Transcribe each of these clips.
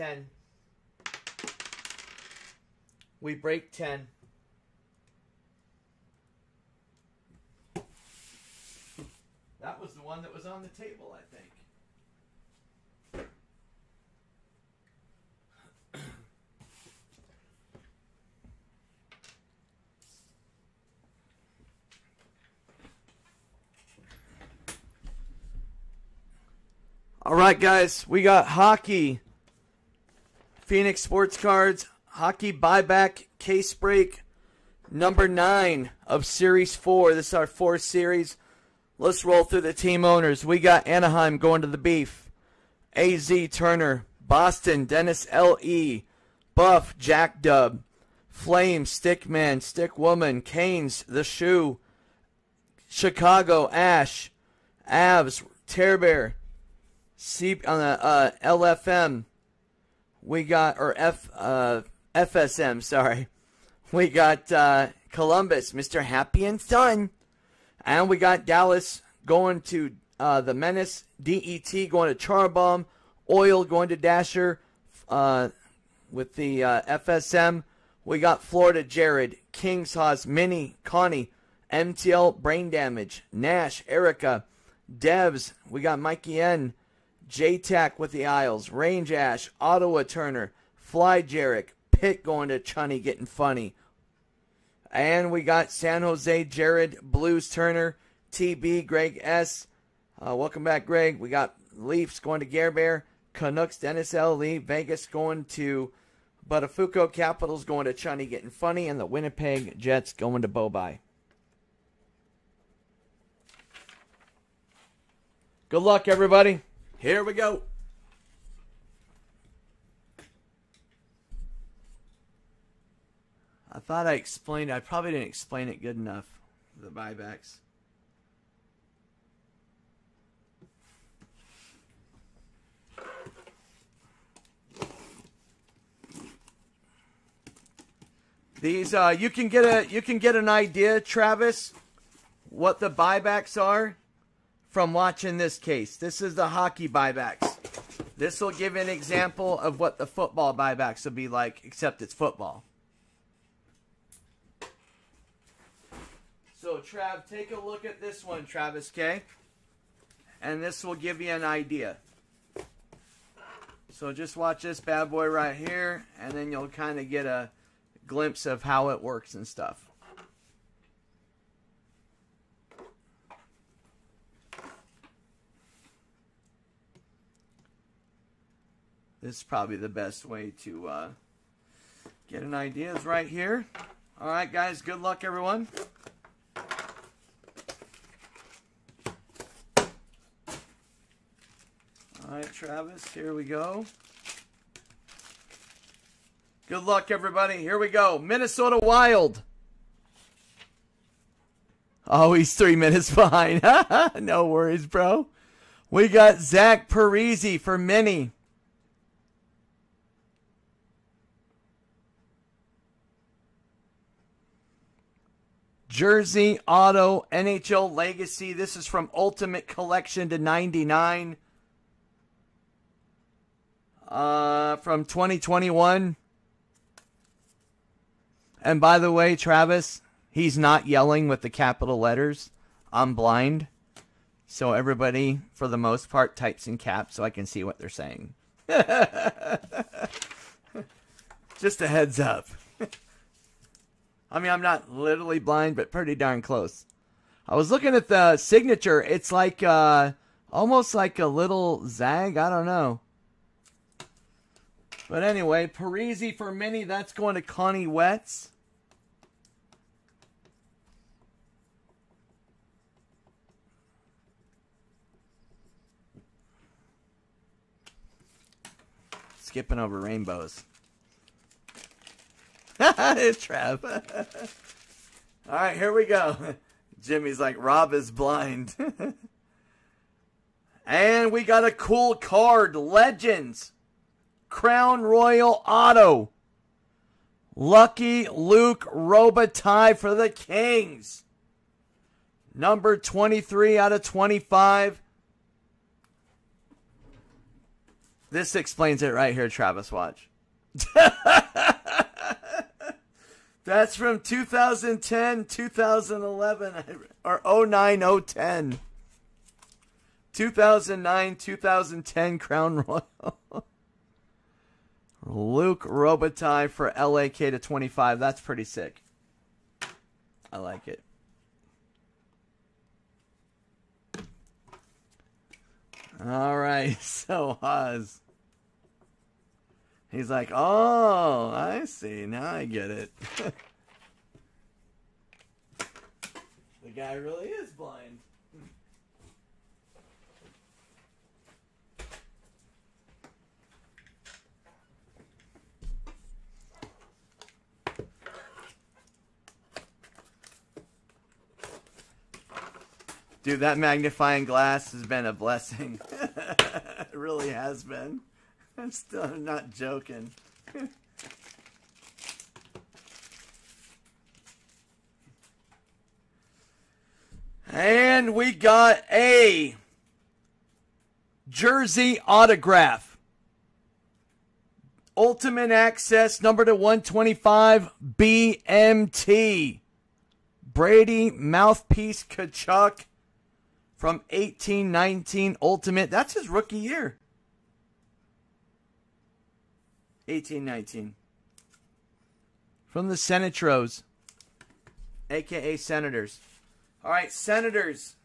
10. We break 10. That was the one that was on the table, I think. All right, guys, we got hockey. Phoenix Sports Cards, hockey buyback, case break, number nine of Series 4. This is our fourth series. Let's roll through the team owners. We got Anaheim going to the beef. AZ Turner, Boston, Dennis L.E., Buff, Jack Dub, Flame, Stickman, Stickwoman, Canes, The Shoe, Chicago, Ash, Avs, Tear Bear, C on the uh, LFM, we got or F uh, FSM. Sorry, we got uh, Columbus, Mister Happy and Son, and we got Dallas going to uh, the Menace, DET going to Charbomb, Oil going to Dasher, uh, with the uh, FSM. We got Florida Jared, King's Haas, Mini, Connie, MTL, Brain Damage, Nash, Erica, Devs. We got Mikey N. J-Tac with the Isles, Range Ash, Ottawa Turner, Fly Jarek, Pitt going to Chunny getting funny. And we got San Jose Jared, Blues Turner, TB, Greg S. Uh, welcome back, Greg. We got Leafs going to Gare Bear, Canucks, Dennis L. Lee, Vegas going to Buttafuoco, Capitals going to Chunny getting funny, and the Winnipeg Jets going to Bobai. Good luck, everybody. Here we go. I thought I explained. I probably didn't explain it good enough. The buybacks. These uh, you can get a you can get an idea, Travis, what the buybacks are from watching this case. This is the hockey buybacks. This will give an example of what the football buybacks will be like, except it's football. So, Trav, take a look at this one, Travis K. And this will give you an idea. So just watch this bad boy right here, and then you'll kind of get a glimpse of how it works and stuff. This is probably the best way to uh, get an idea is right here. All right, guys, good luck, everyone. All right, Travis, here we go. Good luck, everybody. Here we go. Minnesota Wild. Oh, he's three minutes behind. no worries, bro. We got Zach Parise for many. Jersey Auto NHL Legacy. This is from Ultimate Collection to 99. Uh, from 2021. And by the way, Travis, he's not yelling with the capital letters. I'm blind. So everybody, for the most part, types in caps so I can see what they're saying. Just a heads up. I mean, I'm not literally blind, but pretty darn close. I was looking at the signature. It's like uh, almost like a little zag. I don't know. But anyway, Parise for many. That's going to Connie Wetz. Skipping over rainbows. Trap. All right, here we go. Jimmy's like, Rob is blind. and we got a cool card. Legends. Crown Royal Auto. Lucky Luc Robitaille for the Kings. Number 23 out of 25. This explains it right here, Travis. Watch. That's from 2010, 2011, or 09, 010. 2009, 2010 Crown Royal. Luc Robitaille for LAK to 25. That's pretty sick. I like it. All right, so Oz. He's like, oh, I see. Now I get it. the guy really is blind. Dude, that magnifying glass has been a blessing. it really has been. I'm still not joking. and we got a jersey autograph. Ultimate Access number to 125 BMT. Brady Mouthpiece Tkachuk from 1819 Ultimate. That's his rookie year. 1819. From the Senatros, aka Senators. All right, Senators.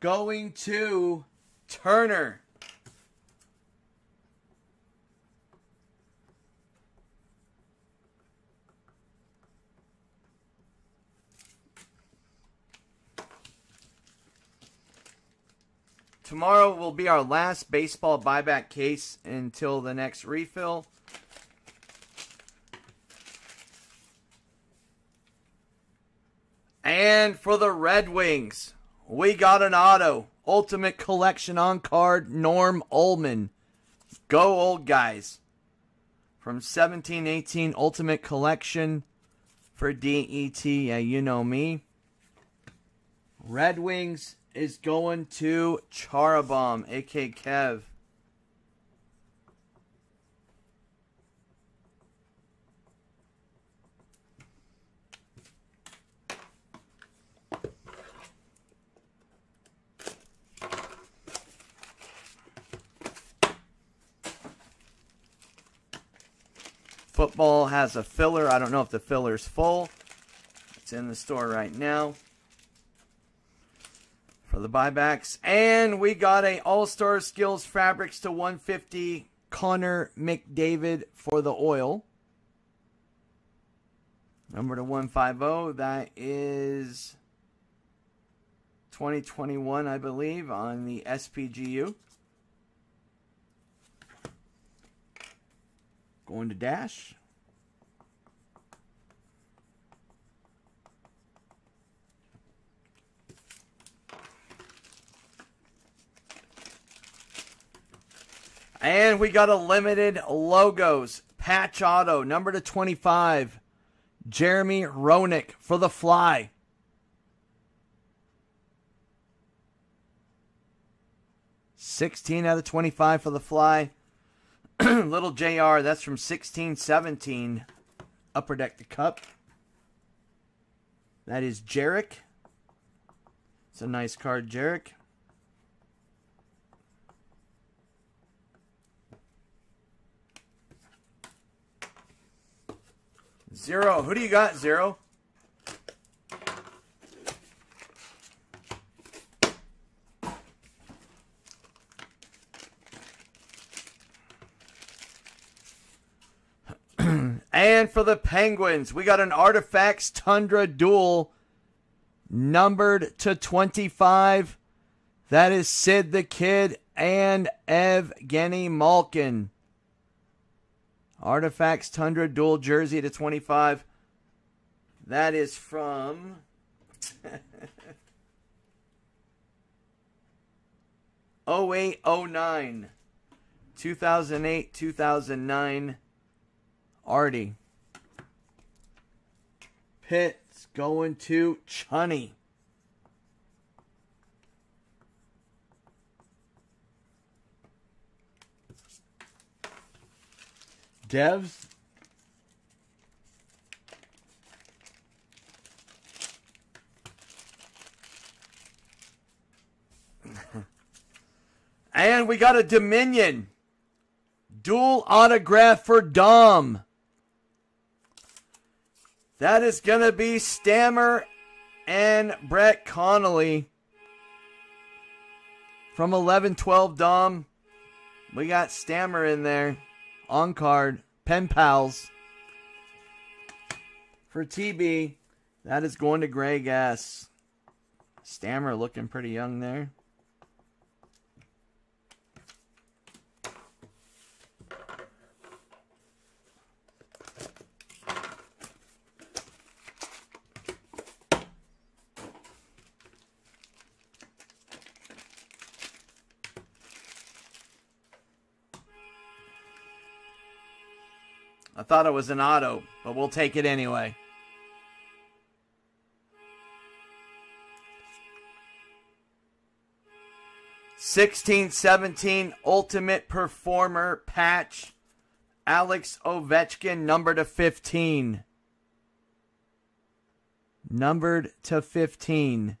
Going to Turner. Tomorrow will be our last baseball buyback case until the next refill. And for the Red Wings, we got an auto. Ultimate Collection on card, Norm Ullman. Go old guys. From 1718 Ultimate Collection for DET. Yeah, you know me. Red Wings is going to Charabom, aka Kev. Football has a filler. I don't know if the filler's full. It's in the store right now for the buybacks. And we got a All-Star Skills Fabrics to 150 Connor McDavid for the oil. Number to 150. That is 2021, I believe, on the SPGU. Going to Dash. And we got a limited logos. Patch Auto, number to 25. Jeremy Roenick for the fly. Sixteen out of twenty-five for the fly. Little JR, that's from sixteen seventeen. Upper Deck the Cup. That is Jarek. It's a nice card, Jarek. Zero. Who do you got, Zero? and for the Penguins, we got an Artifacts Tundra Dual numbered to 25. That is Sid the Kid and Evgeny Malkin. Artifacts Tundra dual jersey to 25. That is from oh eight oh nine, 2008 2009 Artie. Pitts going to Chunny Devs. and we got a Dominion. Dual autograph for Dom. That is going to be Stammer and Brett Connolly. From 11 12 Dom, we got Stammer in there. On card. Pen Pals. For TB, that is going to Greg S. Stammer looking pretty young there. I thought it was an auto, but we'll take it anyway. Sixteen seventeen Ultimate Performer patch. Alex Ovechkin, number to 15. Numbered to 15.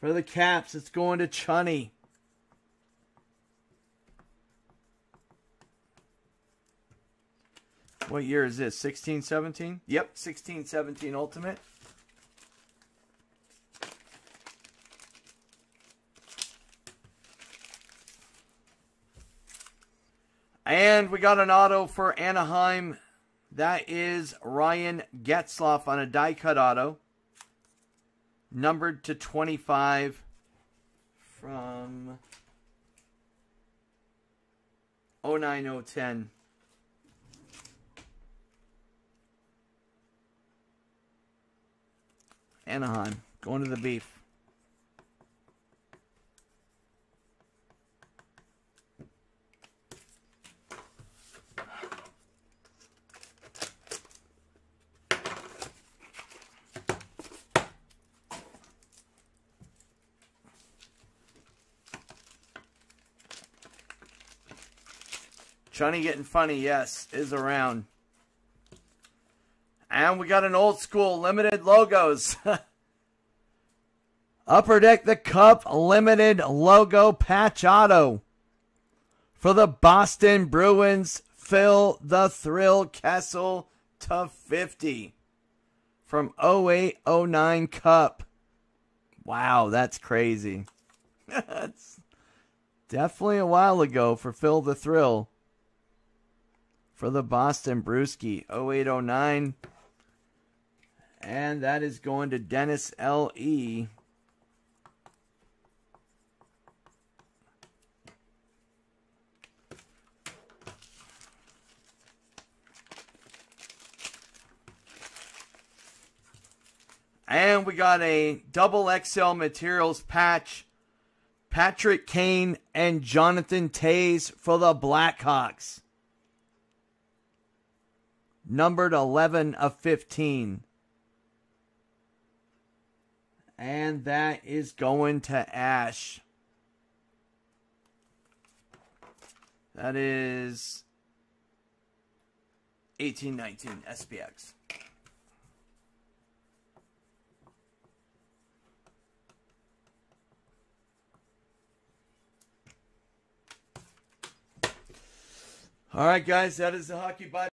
For the Caps, it's going to Chunny. What year is this? 16, 17? Yep, 16, 17 Ultimate. And we got an auto for Anaheim. That is Ryan Getzlaf on a die cut auto. Numbered to 25 from 09010. Anaheim. Going to the beef. Johnny getting funny, yes, is around. And we got an old school limited logos. Upper Deck the Cup limited logo patch auto. For the Boston Bruins, Phil the Thrill Kessel to 50. From 0809 Cup. Wow, that's crazy. that's definitely a while ago for Phil the Thrill. For the Boston Brewski, 0809. And that is going to Dennis L.E. And we got a double XL materials patch. Patrick Kane and Jonathan Toews for the Blackhawks. Numbered 11 of 15. And that is going to Ash. That is 1819 SPX. All right, guys, that is the hockey bye.